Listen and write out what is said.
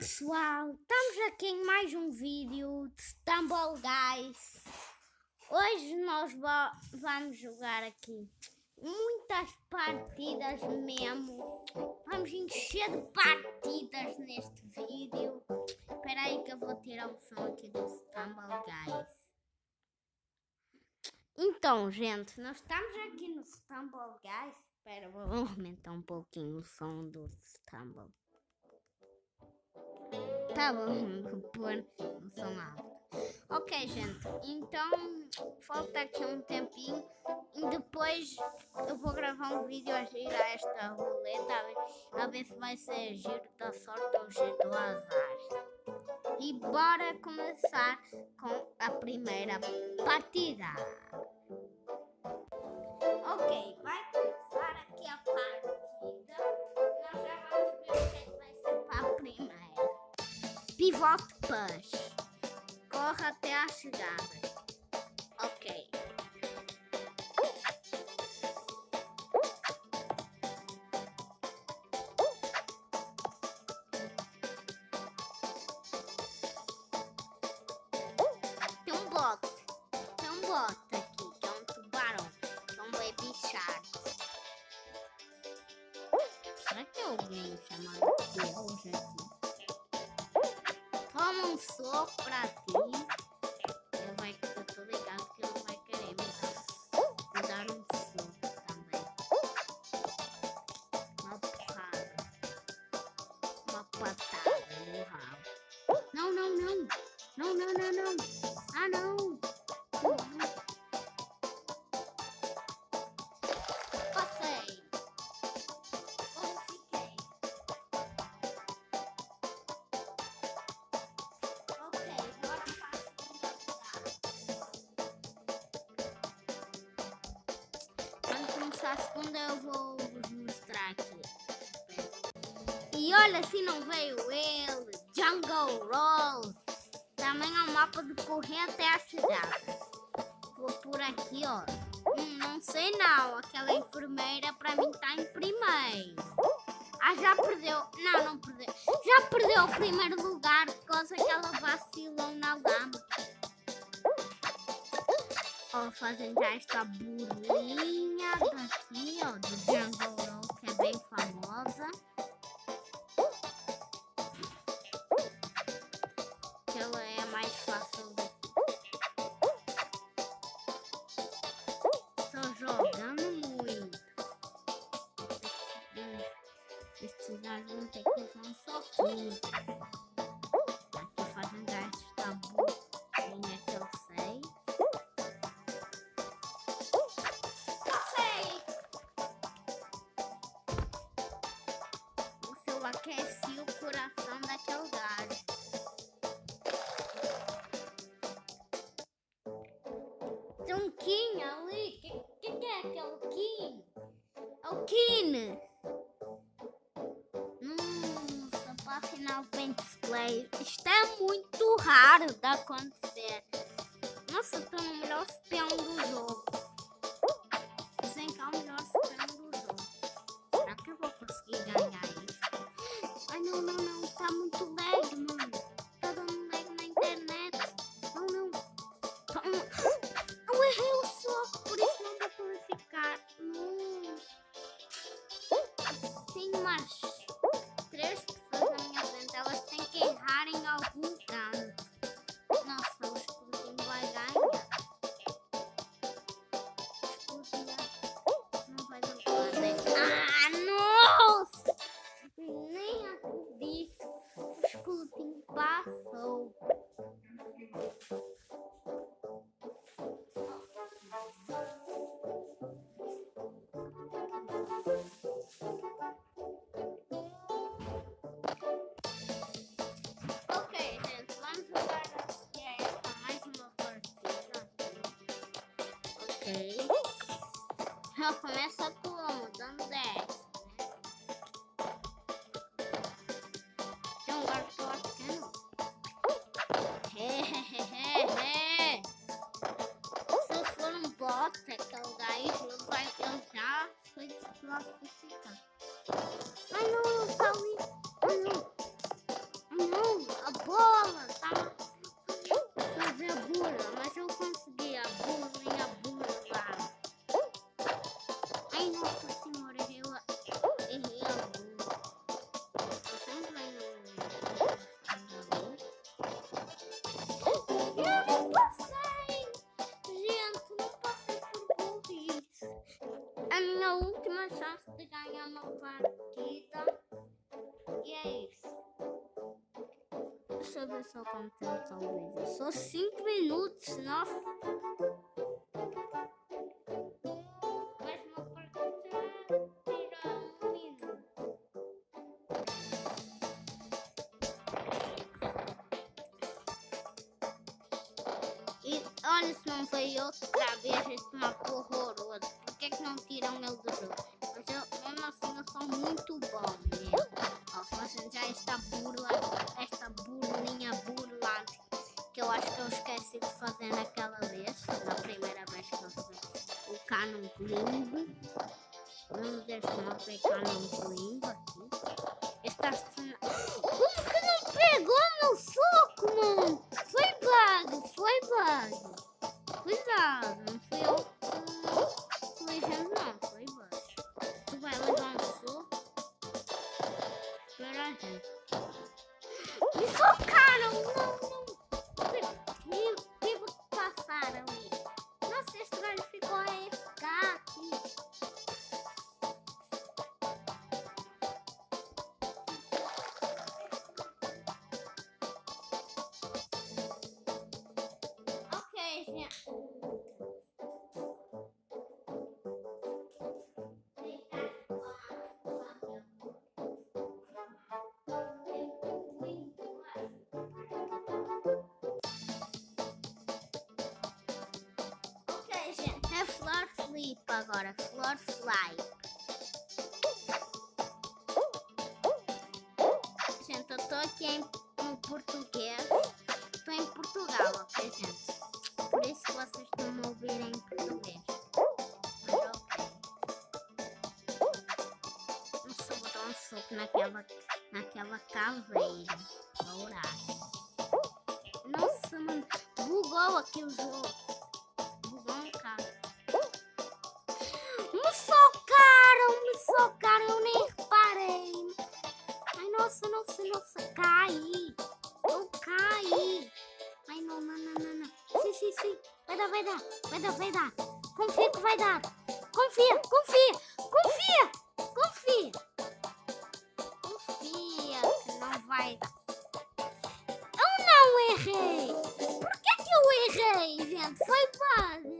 pessoal, estamos aqui em mais um vídeo de Stumble Guys. Hoje nós vamos jogar aqui muitas partidas mesmo. Vamos encher de partidas neste vídeo. Espera aí que eu vou tirar o som aqui do Stumble Guys. Então, gente, nós estamos aqui no Stumble Guys. Espera, vou aumentar um pouquinho o som do Stumble. Tá bom, o som alto. Ok, gente, então falta aqui um tempinho e depois eu vou gravar um vídeo a girar esta roleta a a ver se vai ser giro da sorte ou giro do azar. E bora começar com a primeira partida. Push. Corra até a chegada. Ok. Tem um bote. Tem um bote aqui, que é um tubarão. Que é um baby shark. Será que é alguém chamado Deus aqui? Toma um soco pra ti. Eu, vai, eu tô ligado que ele vai querer me dar, me dar um soco também. Uma porrada. Uma patada no rabo. Não, não, não. Não, não, não, não. A segunda eu vou mostrar aqui. E olha, se não veio ele, Jungle Roll. Também é um mapa de correr até a cidade. Vou por aqui, ó. Hum, não sei não, aquela enfermeira para mim está em primeiro. Ah, já perdeu. Não, não perdeu. Já perdeu o primeiro lugar por causa que ela vacilou na lama. Ó, fazendo já esta burlinha daqui, ó, do Jungle que é bem famosa. Que ela é mais fácil de... Tô jogando muito. Esses vão ter que usar um soquinho. Tem um Kim ali. O que, que, é aquele Kim? É o Kim! Nossa, para final Paint Play. Isto é muito raro de acontecer. Nossa, estou no melhor espião do jogo. Dizem que é o melhor espião do jogo. Será que eu vou conseguir ganhar isto? Ai, não, não, não. Tá muito lag, Ok. Já começa como? Dando 10. Né? Tem um gato que eu que não. Hehehehe. Se for um bot, aquele gajo, ele vai, ele já foi desclassificado. Ai não, tá ali. Ai não. Ai não. minha última chance de ganhar uma partida. E é isso. Deixa eu ver só quanto tempo talvez. Só 5 minutos, nossa. Mas uma partida tira um minuto. E olha se não foi outra vez, gravei, a gente matou horroroso. Que é que não tiram do jogo? Mas eu, mesmo assim eu sou muito bom mesmo. Ó, fazendo já esta burla, esta burlinha burlante que eu acho que eu esqueci de fazer naquela vez, na primeira vez que eu fiz o canon limbo. Vamos deste mapa é canon limbo Me socaram! Não! Flip agora, Flor Fly. Gente, eu tô aqui em, no português. Tô em Portugal, ok, gente? Por isso que vocês estão me ouvir em português. Mas ok. Nossa, vou dar um soco naquela, naquela caveira. Dourada. Nossa, mano, bugou aqui o jogo. Bugou um bocado. Me socaram, me socaram, eu nem reparei. Ai, nossa, nossa, nossa, caí. Eu caí. Ai, não, não, não, não, não. Sim, sim, sim. Vai dar, vai dar, vai dar, vai dar. Confia que vai dar. Confia, confia, confia, confia. Confia que não vai dar. Eu não errei. Por que que eu errei, gente? Foi bug.